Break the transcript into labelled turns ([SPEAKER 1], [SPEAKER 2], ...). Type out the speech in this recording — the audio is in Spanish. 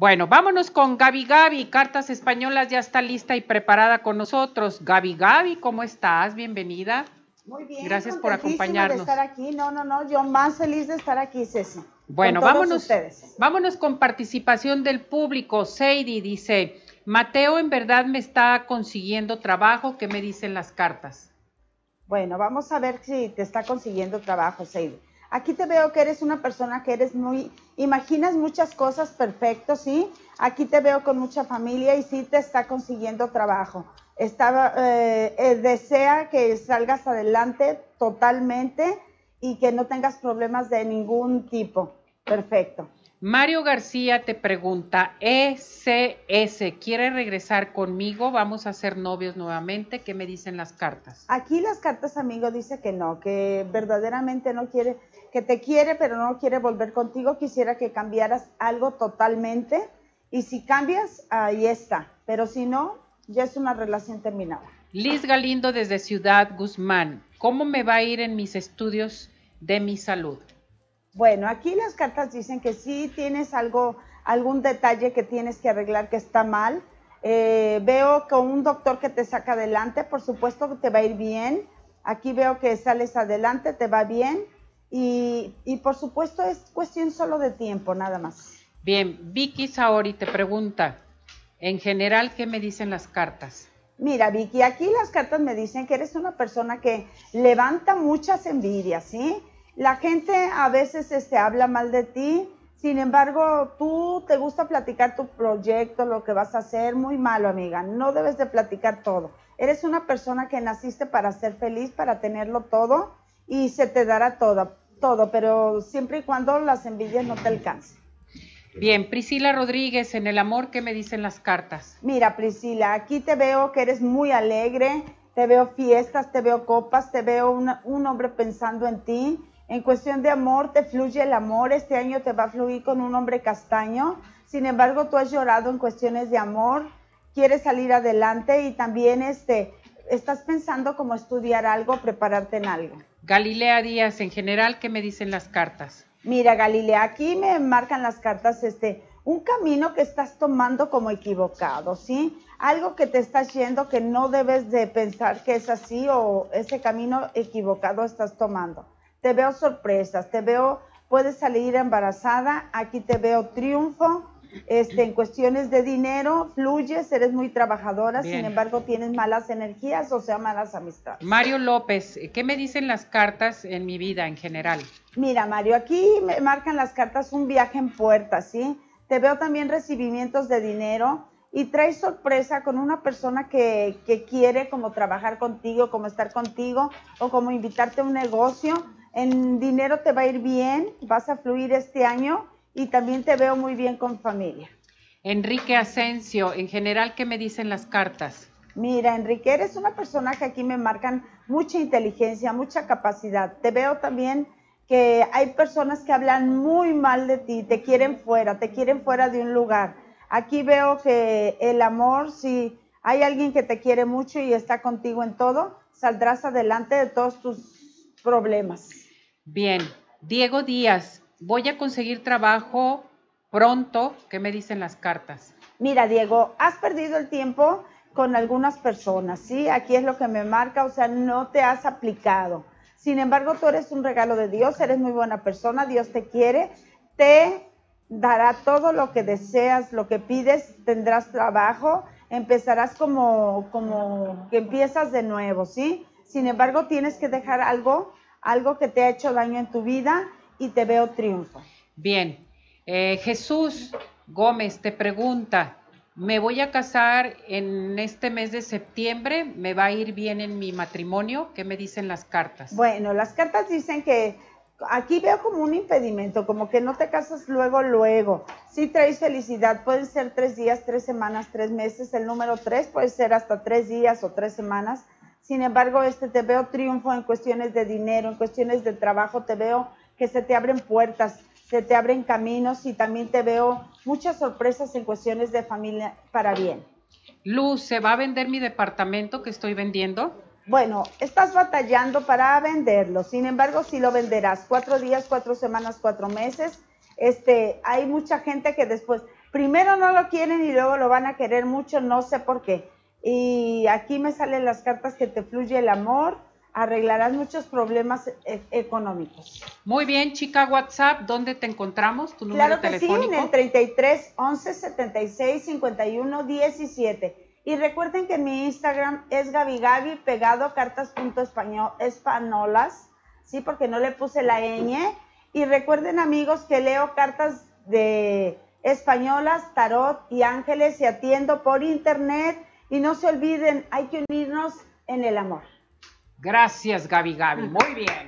[SPEAKER 1] Bueno, vámonos con Gaby Gaby. Cartas Españolas ya está lista y preparada con nosotros. Gaby Gaby, ¿cómo estás? Bienvenida.
[SPEAKER 2] Muy bien.
[SPEAKER 1] Gracias por acompañarnos.
[SPEAKER 2] de estar aquí. No, no, no, yo más feliz de estar aquí, Ceci.
[SPEAKER 1] Bueno, vámonos, ustedes. vámonos con participación del público. Sadie dice, Mateo en verdad me está consiguiendo trabajo. ¿Qué me dicen las cartas?
[SPEAKER 2] Bueno, vamos a ver si te está consiguiendo trabajo, Sadie. Aquí te veo que eres una persona que eres muy, imaginas muchas cosas perfecto, ¿sí? Aquí te veo con mucha familia y sí te está consiguiendo trabajo. Estaba, eh, eh, desea que salgas adelante totalmente y que no tengas problemas de ningún tipo. Perfecto.
[SPEAKER 1] Mario García te pregunta, ECS, ¿quiere regresar conmigo? Vamos a ser novios nuevamente. ¿Qué me dicen las cartas?
[SPEAKER 2] Aquí las cartas, amigo, dice que no, que verdaderamente no quiere que te quiere pero no quiere volver contigo, quisiera que cambiaras algo totalmente y si cambias, ahí está, pero si no, ya es una relación terminada.
[SPEAKER 1] Liz Galindo desde Ciudad Guzmán, ¿cómo me va a ir en mis estudios de mi salud?
[SPEAKER 2] Bueno, aquí las cartas dicen que sí tienes algo, algún detalle que tienes que arreglar que está mal. Eh, veo con un doctor que te saca adelante, por supuesto que te va a ir bien. Aquí veo que sales adelante, te va bien y, por supuesto es cuestión solo de tiempo, nada más.
[SPEAKER 1] Bien, Vicky Saori te pregunta, en general, ¿qué me dicen las cartas?
[SPEAKER 2] Mira, Vicky, aquí las cartas me dicen que eres una persona que levanta muchas envidias, ¿sí? La gente a veces este, habla mal de ti, sin embargo, tú te gusta platicar tu proyecto, lo que vas a hacer, muy malo, amiga. No debes de platicar todo. Eres una persona que naciste para ser feliz, para tenerlo todo y se te dará todo todo, pero siempre y cuando las envidias no te alcancen.
[SPEAKER 1] Bien, Priscila Rodríguez, en el amor, ¿qué me dicen las cartas?
[SPEAKER 2] Mira, Priscila, aquí te veo que eres muy alegre, te veo fiestas, te veo copas, te veo un hombre pensando en ti. En cuestión de amor, te fluye el amor. Este año te va a fluir con un hombre castaño. Sin embargo, tú has llorado en cuestiones de amor, quieres salir adelante y también este, estás pensando como estudiar algo, prepararte en algo.
[SPEAKER 1] Galilea Díaz, en general, ¿qué me dicen las cartas?
[SPEAKER 2] Mira, Galilea, aquí me marcan las cartas este un camino que estás tomando como equivocado, ¿sí? Algo que te estás yendo que no debes de pensar que es así o ese camino equivocado estás tomando. Te veo sorpresas, te veo, puedes salir embarazada, aquí te veo triunfo, este, en cuestiones de dinero, fluyes, eres muy trabajadora, sin embargo tienes malas energías, o sea, malas amistades.
[SPEAKER 1] Mario López, ¿qué me dicen las cartas en mi vida en general?
[SPEAKER 2] Mira, Mario, aquí me marcan las cartas un viaje en puerta, ¿sí? Te veo también recibimientos de dinero y traes sorpresa con una persona que, que quiere como trabajar contigo, como estar contigo o como invitarte a un negocio. En dinero te va a ir bien, vas a fluir este año y también te veo muy bien con familia.
[SPEAKER 1] Enrique Asensio, en general, ¿qué me dicen las cartas?
[SPEAKER 2] Mira, Enrique, eres una persona que aquí me marcan mucha inteligencia, mucha capacidad. Te veo también que hay personas que hablan muy mal de ti, te quieren fuera, te quieren fuera de un lugar. Aquí veo que el amor, si hay alguien que te quiere mucho y está contigo en todo, saldrás adelante de todos tus problemas.
[SPEAKER 1] Bien, Diego Díaz, voy a conseguir trabajo pronto. ¿Qué me dicen las cartas?
[SPEAKER 2] Mira, Diego, has perdido el tiempo con algunas personas, ¿sí? Aquí es lo que me marca, o sea, no te has aplicado. Sin embargo, tú eres un regalo de Dios, eres muy buena persona, Dios te quiere, te dará todo lo que deseas, lo que pides, tendrás trabajo, empezarás como, como que empiezas de nuevo, ¿sí? Sin embargo, tienes que dejar algo, algo que te ha hecho daño en tu vida y te veo triunfo.
[SPEAKER 1] Bien, eh, Jesús Gómez te pregunta, me voy a casar en este mes de septiembre, me va a ir bien en mi matrimonio, ¿qué me dicen las cartas?
[SPEAKER 2] Bueno, las cartas dicen que aquí veo como un impedimento, como que no te casas luego, luego. Si traes felicidad, pueden ser tres días, tres semanas, tres meses, el número tres puede ser hasta tres días o tres semanas. Sin embargo, este te veo triunfo en cuestiones de dinero, en cuestiones de trabajo, te veo que se te abren puertas, se te abren caminos y también te veo muchas sorpresas en cuestiones de familia para bien.
[SPEAKER 1] Luz, ¿se va a vender mi departamento que estoy vendiendo?
[SPEAKER 2] Bueno, estás batallando para venderlo, sin embargo, si lo venderás cuatro días, cuatro semanas, cuatro meses. este, hay mucha gente que después, primero no lo quieren y luego lo van a querer mucho, no sé por qué. Y aquí me salen las cartas que te fluye el amor, arreglarás muchos problemas e-, económicos.
[SPEAKER 1] Muy bien, chica WhatsApp, ¿dónde te encontramos?
[SPEAKER 2] ¿Tu número claro que telefónico? sí, en el 33 11 76 51 17. Y recuerden que mi Instagram es Gabi Gabi pegado cartas.españolas, sí, porque no le puse la ñ. Y recuerden amigos que leo cartas de españolas, tarot y ángeles y atiendo por internet. Y no se olviden, hay que unirnos en el amor.
[SPEAKER 1] Gracias, Gaby Gaby. Muy bien.